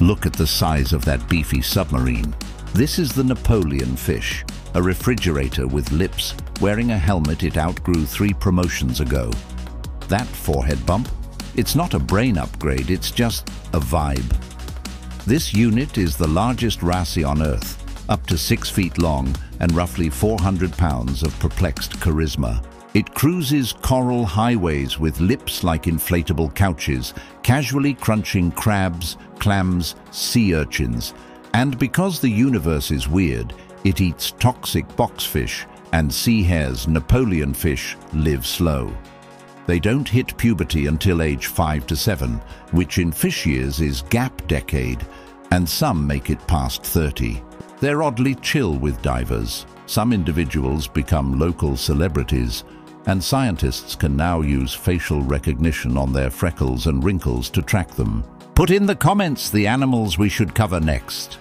Look at the size of that beefy submarine. This is the Napoleon fish, a refrigerator with lips, wearing a helmet it outgrew three promotions ago. That forehead bump? It's not a brain upgrade, it's just a vibe. This unit is the largest wrasse on Earth, up to six feet long and roughly 400 pounds of perplexed charisma. It cruises coral highways with lips like inflatable couches, casually crunching crabs, clams, sea urchins. And because the universe is weird, it eats toxic boxfish and sea hares Napoleon fish live slow. They don't hit puberty until age 5 to 7, which in fish years is gap decade, and some make it past 30. They're oddly chill with divers. Some individuals become local celebrities, and scientists can now use facial recognition on their freckles and wrinkles to track them. Put in the comments the animals we should cover next.